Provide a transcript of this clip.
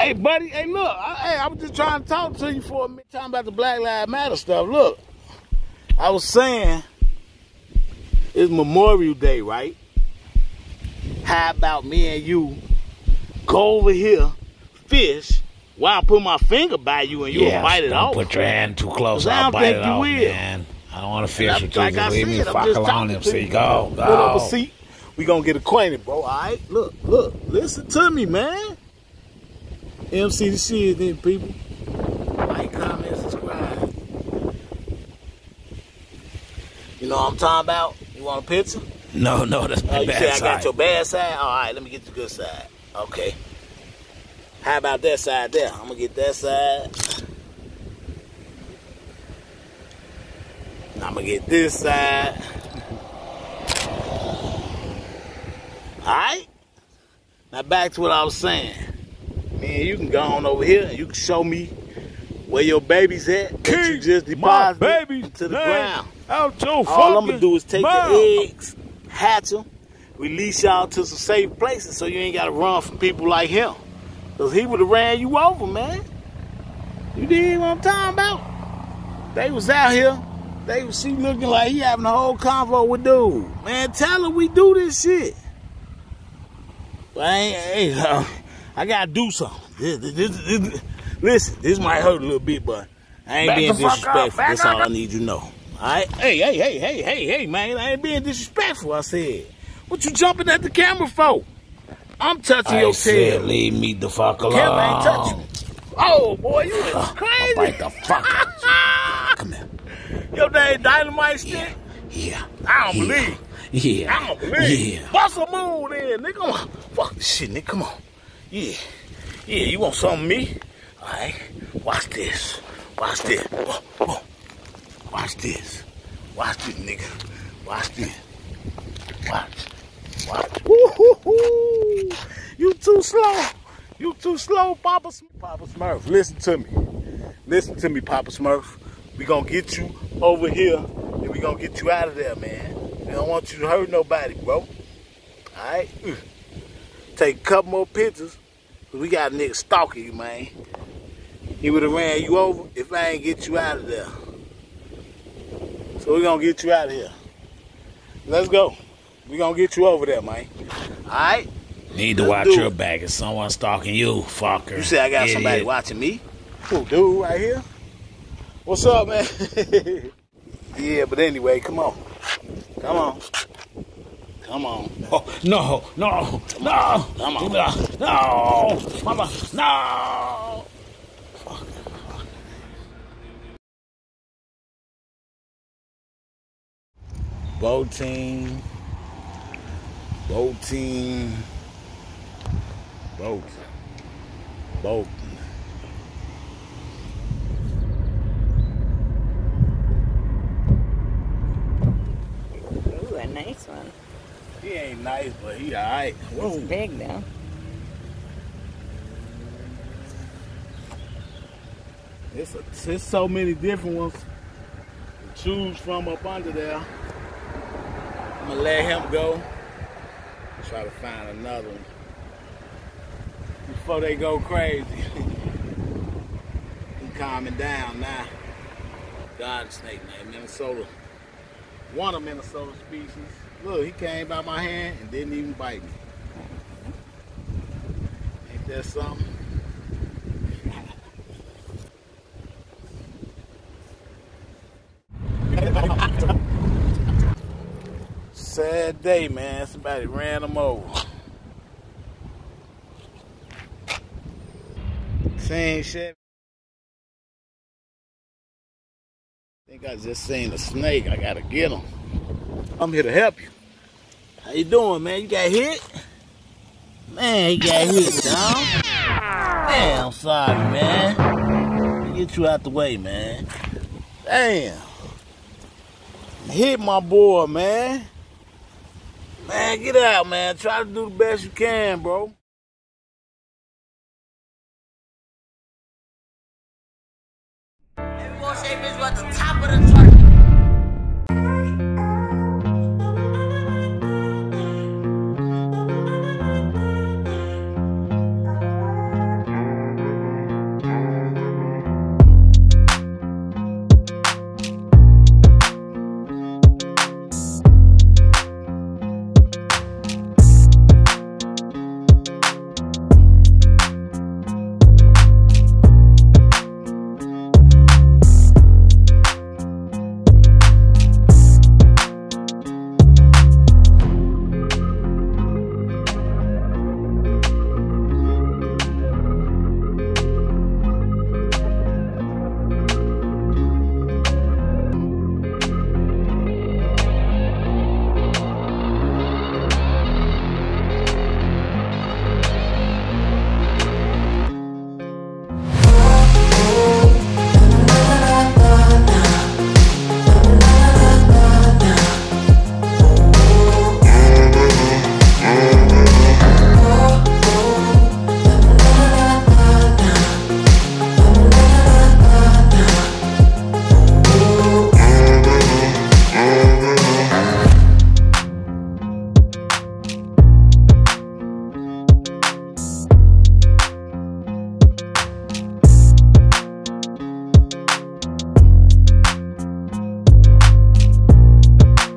Hey, buddy. Hey, look. I, hey, I was just trying to talk to you for a minute, talking about the Black Lives Matter stuff. Look, I was saying it's Memorial Day, right? How about me and you go over here, fish, while I put my finger by you and you yeah, bite it don't off? put your hand too close. I I'll don't bite think it you off, will. man. I don't want to fish with you. like I leave me said, I'm fuck just alone talking and to see. you. Go, Put up a seat. We gonna get acquainted, bro. All right. Look, look. Listen to me, man. MC da shiznit, people. Like, comment, subscribe. You know what I'm talking about? You want a picture? No, no, that's my Oh, you bad say I got your bad side? All right, let me get the good side. Okay. How about that side there? I'm gonna get that side. I'm gonna get this side. All right. Now back to what I was saying. Man, you can go on over here and you can show me where your baby's at. That you just my deposited baby's to the ground. Out your All I'm gonna do is take mouth. the eggs, hatch them, release y'all to some safe places so you ain't gotta run from people like him. Cause he would have ran you over, man. You dig what I'm talking about? They was out here, they was she looking like he having a whole convo with dude. Man, tell her we do this shit. But I ain't, hey, uh, I gotta do something. This, this, this, listen, this might hurt a little bit, but I ain't Back being the fuck up, disrespectful. That's all. I need you to know. Alright? Hey, hey, hey, hey, hey, hey, man. I ain't being disrespectful, I said. What you jumping at the camera for? I'm touching I your said, tail. leave me the fuck alone. Camera ain't touch you. Oh, boy, you is crazy. bite the fuck out. Come here. Your name Dynamite Stick? Yeah. I don't yeah. believe. Yeah. I don't believe. Yeah. Bust a move then, nigga. Come on. Fuck this shit, nigga. Come on. Yeah. Yeah, you want something of me? Alright. Watch this. Watch this. Oh, oh. Watch this. Watch this, nigga. Watch this. Watch. Watch. You too slow. You too slow, Papa Smurf. Papa Smurf, listen to me. Listen to me, Papa Smurf. We gonna get you over here and we gonna get you out of there, man. We don't want you to hurt nobody, bro. Alright? Mm. Take a couple more pictures. We got a nigga stalking you, man. He would have ran you over if I ain't get you out of there. So we gonna get you out of here. Let's go. We gonna get you over there, man. Alright? Need to Let's watch your it. back. If someone stalking you, fucker. You say I got somebody watching me? Who, dude right here? What's up, man? yeah, but anyway, come on. Come on. Come on. Oh, no, no, no, Come on. no, no, mama, no. Boating. Boating. Boat. Boating. Ooh, a nice one. He ain't nice, but he alright. Whoa. It's big though. It's, a, it's so many different ones to choose from up under there. I'm gonna let him go. Try to find another one before they go crazy. he calming down now. Garter snake, man, Minnesota. One of Minnesota species. Look, he came by my hand and didn't even bite me. Ain't that something? Sad day, man. Somebody ran him over. Same shit. I Think I just seen a snake. I gotta get him. I'm here to help you. How you doing, man? You got hit? Man, you got hit, dog. Man, I'm sorry, man. Get you out the way, man. Damn. Hit my boy, man. Man, get out, man. Try to do the best you can, bro. The top of the truck.